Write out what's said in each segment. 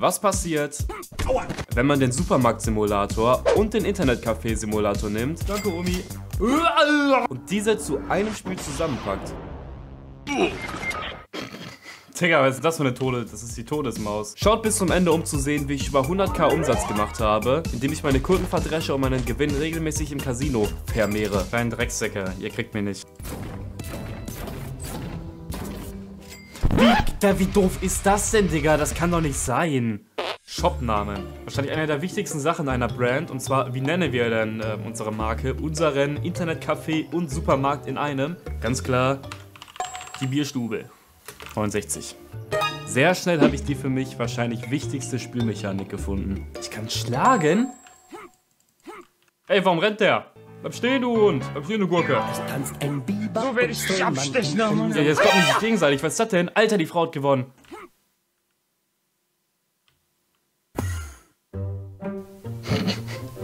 Was passiert, wenn man den Supermarkt-Simulator und den Internetcafé-Simulator nimmt? Danke, Omi. Und diese zu einem Spiel zusammenpackt. Digga, was ist das für eine Tode? Das ist die Todesmaus. Schaut bis zum Ende, um zu sehen, wie ich über 100k Umsatz gemacht habe, indem ich meine Kunden verdresche und meinen Gewinn regelmäßig im Casino vermehre. Kleinen Drecksäcke, ihr kriegt mir nicht. Da, wie doof ist das denn, Digga? Das kann doch nicht sein. Shopnamen. Wahrscheinlich eine der wichtigsten Sachen einer Brand. Und zwar, wie nennen wir denn äh, unsere Marke? Unseren Internetcafé und Supermarkt in einem? Ganz klar, die Bierstube. 69. Sehr schnell habe ich die für mich wahrscheinlich wichtigste Spielmechanik gefunden. Ich kann schlagen? Ey, warum rennt der? Bleib stehen, du Hund. Bleib stehen, du Gurke. tanzt ein Biber. Du willst dich abstechen, Mann. Ja, jetzt kommt nicht gegenseitig. Was ist das denn? Alter, die Frau hat gewonnen.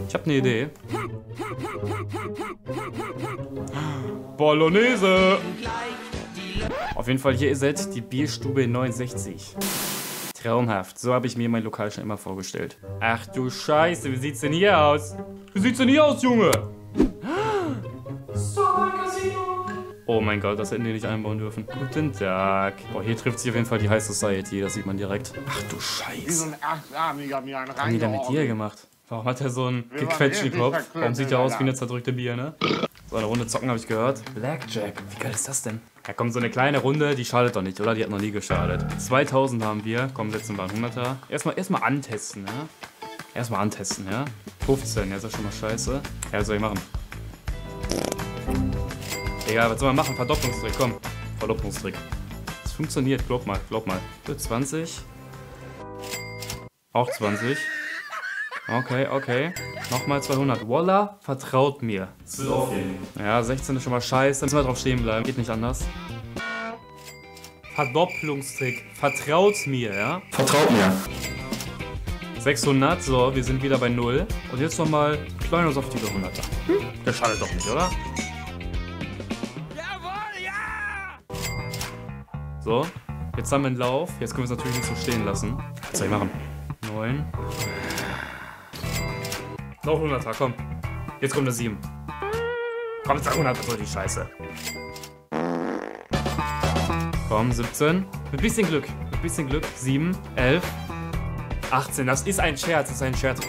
Ich habe eine Idee. Bolognese. Auf jeden Fall, hier ist es die Bierstube 69. Traumhaft. So habe ich mir mein Lokal schon immer vorgestellt. Ach du Scheiße, wie sieht's denn hier aus? Wie sieht's denn hier aus, Junge? Oh mein Gott, das hätten die nicht einbauen dürfen. Guten Tag. Boah, hier trifft sich auf jeden Fall die High Society, das sieht man direkt. Ach du Wie so Scheiße. ein Was haben die da mit dir gemacht? Warum hat er so einen gequetschten Kopf? Warum sieht er aus wie eine zerdrückte Bier, ne? So, eine Runde zocken habe ich gehört. Blackjack. Wie geil ist das denn? Ja, komm, so eine kleine Runde, die schadet doch nicht, oder? Die hat noch nie geschadet. 2000 haben wir. Komm, setzen wir einen 100er. Erstmal, erstmal antesten, ja? Erstmal antesten, ja? 15, ja, ist ja schon mal scheiße. Ja, was soll ich machen? Egal, was soll man machen? Verdopplungstrick, komm. Verdopplungstrick. Das funktioniert, glaub mal, glaub mal. Für 20. Auch 20. Okay, okay. Nochmal 200. Walla, vertraut mir. Das will aufgehen. Ja, 16 ist schon mal scheiße. Müssen wir drauf stehen bleiben. Geht nicht anders. Verdopplungstrick. Vertraut mir, ja? Vertraut mir. 600, so, wir sind wieder bei 0. Und jetzt nochmal kleiner saftiger 100er. Hm? Der schadet doch nicht, oder? So, jetzt haben wir einen Lauf. Jetzt können wir es natürlich nicht so stehen lassen. Was soll ich machen? 9. Noch 100er, komm. Jetzt kommt eine 7. Komm, 200, was soll die Scheiße? Komm, 17. Mit bisschen Glück. Mit bisschen Glück. 7, 11, 18. Das ist ein Scherz, das ist ein Scherz.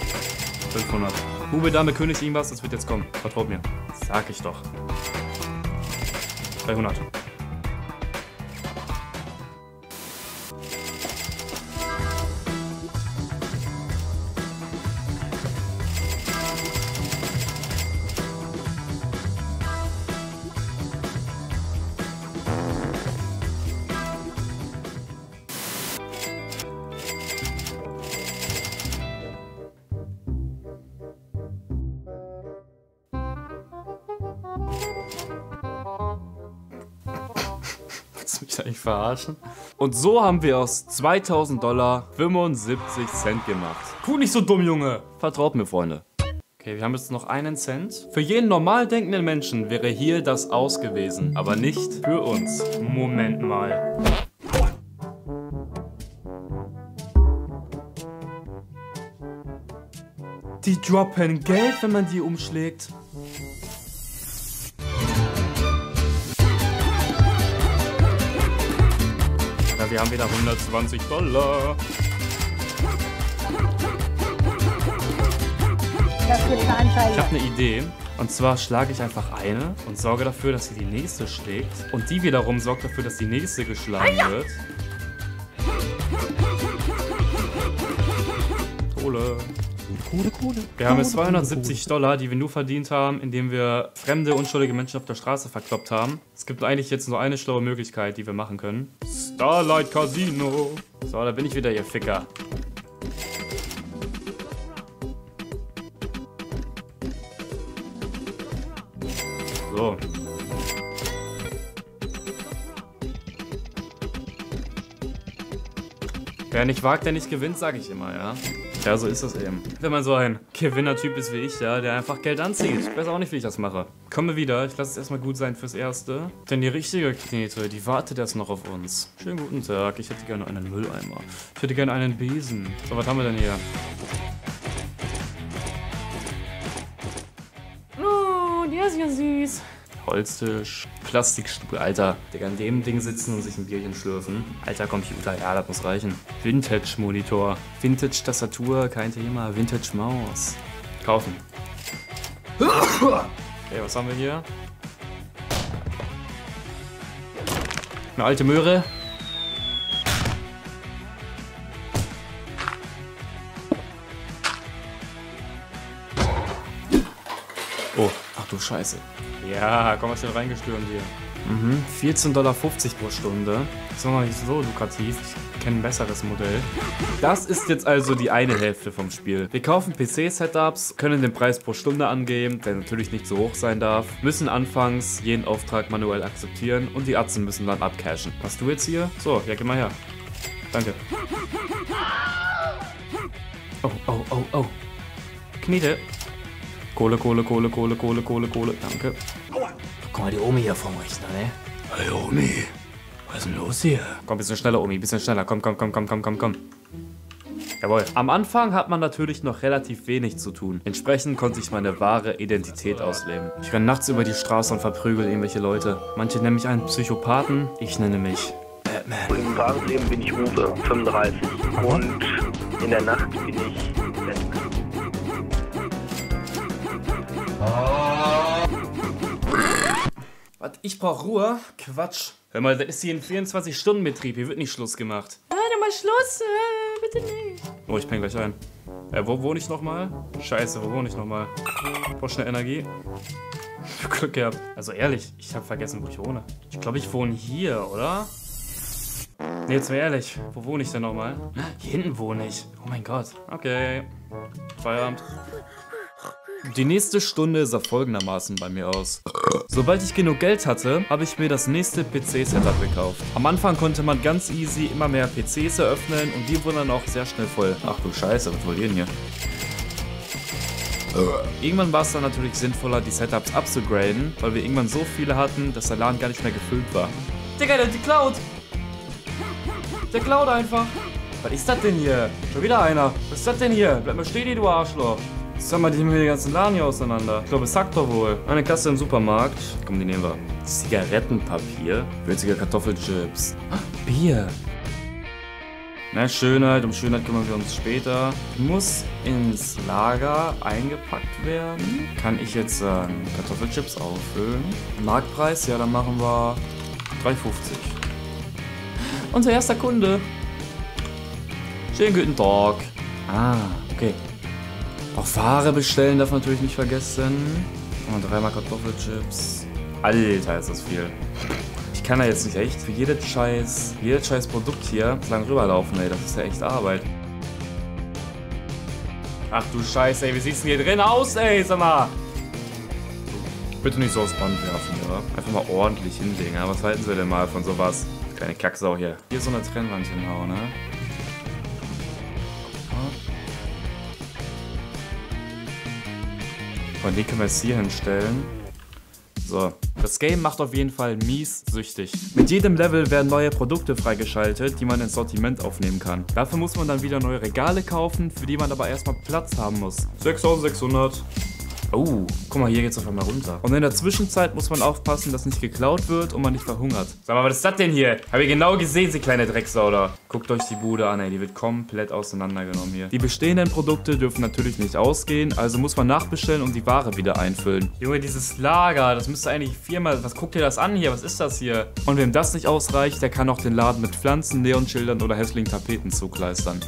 500. Bube, Dame, König, irgendwas, das wird jetzt kommen. Vertraut mir. Sag ich doch. 300. Willst du mich eigentlich verarschen? Und so haben wir aus 2000 Dollar 75 Cent gemacht. Kuh nicht so dumm, Junge. Vertraut mir, Freunde. Okay, wir haben jetzt noch einen Cent. Für jeden normal denkenden Menschen wäre hier das aus gewesen. Aber nicht für uns. Moment mal. Die droppen Geld, wenn man die umschlägt. Wir haben wieder 120 Dollar. Ich habe eine Idee. Und zwar schlage ich einfach eine und sorge dafür, dass sie die nächste schlägt. Und die wiederum sorgt dafür, dass die nächste geschlagen wird. Kohle. Kohle, Kohle. Wir haben jetzt 270 Dollar, die wir nur verdient haben, indem wir fremde, unschuldige Menschen auf der Straße verkloppt haben. Es gibt eigentlich jetzt nur eine schlaue Möglichkeit, die wir machen können. Starlight Casino. So, da bin ich wieder, ihr Ficker. Wer nicht wagt, der nicht gewinnt, sage ich immer, ja. Ja, so ist das eben. Wenn man so ein Gewinnertyp ist wie ich, ja, der einfach Geld anzieht. Ich weiß auch nicht, wie ich das mache. Kommen wir wieder. Ich lasse es erstmal gut sein fürs Erste. Denn die richtige Knete, die wartet erst noch auf uns. Schönen guten Tag. Ich hätte gerne einen Mülleimer. Ich hätte gerne einen Besen. So, was haben wir denn hier? Oh, der ist ja süß. Holztisch, Plastikstuhl, Alter. Digga, an dem Ding sitzen und sich ein Bierchen schlürfen. Alter Computer, ja, das muss reichen. Vintage-Monitor, Vintage-Tastatur, kein Thema. Vintage-Maus. Kaufen. Okay, was haben wir hier? Eine alte Möhre. Oh, ach du Scheiße. Ja, komm mal schnell reingestürmt hier. Mhm, 14,50 Dollar pro Stunde. Ist noch nicht so lukrativ. Ich kenne ein besseres Modell. Das ist jetzt also die eine Hälfte vom Spiel. Wir kaufen PC-Setups, können den Preis pro Stunde angeben, der natürlich nicht so hoch sein darf, müssen anfangs jeden Auftrag manuell akzeptieren und die Atzen müssen dann abcashen. Was du jetzt hier? So, ja, geh mal her. Danke. Oh, oh, oh, oh. Knete. Kohle, Kohle, Kohle, Kohle, Kohle, Kohle, Kohle. Danke. Guck mal, die Omi hier vom Rechner, ne? Hey, Omi. Was ist denn los hier? Komm, bisschen schneller, Omi, bisschen schneller. Komm, komm, komm, komm, komm, komm, komm. Jawohl. Am Anfang hat man natürlich noch relativ wenig zu tun. Entsprechend konnte ich meine wahre Identität ausleben. Ich renne nachts über die Straße und verprügel irgendwelche Leute. Manche nennen mich einen Psychopathen, ich nenne mich Batman. Im wahren Leben bin ich Uwe, 35. Und in der Nacht bin ich Was? Ich brauch Ruhe? Quatsch. Hör mal, das ist hier ein 24-Stunden-Betrieb. Hier wird nicht Schluss gemacht. Warte mal Schluss, äh, bitte nicht. Oh, ich peng gleich ein. Äh, wo wohne ich nochmal? Scheiße, wo wohne ich nochmal? Brauch schnell Energie. Glück gehabt. Also ehrlich, ich habe vergessen, wo ich wohne. Ich glaube, ich wohne hier, oder? Nee, jetzt mal ehrlich. Wo wohne ich denn nochmal? Hier hinten wohne ich. Oh mein Gott. Okay. Feierabend. Die nächste Stunde sah folgendermaßen bei mir aus. Sobald ich genug Geld hatte, habe ich mir das nächste PC-Setup gekauft. Am Anfang konnte man ganz easy immer mehr PCs eröffnen und die wurden dann auch sehr schnell voll. Ach du Scheiße, was wollt ihr denn hier? Irgendwann war es dann natürlich sinnvoller, die Setups abzugraden, weil wir irgendwann so viele hatten, dass der Laden gar nicht mehr gefüllt war. Digga, der hat die Cloud! Der klaut einfach. Was ist das denn hier? Schon wieder einer. Was ist das denn hier? Bleib mal stehen, du Arschloch. Sag mal, die nehmen wir den ganzen Laden hier auseinander. Ich glaube, es sagt doch wohl. Eine Kasse im Supermarkt. Komm, die nehmen wir. Zigarettenpapier. Würzige Kartoffelchips. Ah, Bier. Na, Schönheit. Um Schönheit kümmern wir uns später. Muss ins Lager eingepackt werden. Kann ich jetzt sagen, Kartoffelchips auffüllen. Marktpreis, ja, dann machen wir 3,50. Unser erster Kunde. Schönen guten Tag. Ah, okay. Auch Ware bestellen darf man natürlich nicht vergessen. Und dreimal Kartoffelchips. Alter, ist das viel. Ich kann da jetzt nicht echt für jedes scheiß, jedes scheiß Produkt hier lang rüberlaufen, ey. Das ist ja echt Arbeit. Ach du Scheiße, ey. Wie sieht's denn hier drin aus, ey? Sag mal. Bitte nicht so aufs Band werfen, ja? Einfach mal ordentlich hinlegen, ja? Was halten Sie denn mal von sowas? Kleine Kacksau hier. Hier so eine Trennwand hinhauen, ne? Und die können wir jetzt hier hinstellen. So, das Game macht auf jeden Fall mies süchtig. Mit jedem Level werden neue Produkte freigeschaltet, die man ins Sortiment aufnehmen kann. Dafür muss man dann wieder neue Regale kaufen, für die man aber erstmal Platz haben muss. 6600. Oh, guck mal, hier geht's auf einmal runter. Und in der Zwischenzeit muss man aufpassen, dass nicht geklaut wird und man nicht verhungert. Sag mal, was ist das denn hier? Hab ich genau gesehen, Sie kleine Drecksauder. Guckt euch die Bude an, ey. Die wird komplett auseinandergenommen hier. Die bestehenden Produkte dürfen natürlich nicht ausgehen, also muss man nachbestellen und die Ware wieder einfüllen. Junge, dieses Lager, das müsste eigentlich viermal... Was guckt ihr das an hier? Was ist das hier? Und wem das nicht ausreicht, der kann auch den Laden mit Pflanzen, Neonschildern oder hässlichen Tapeten zugleistern.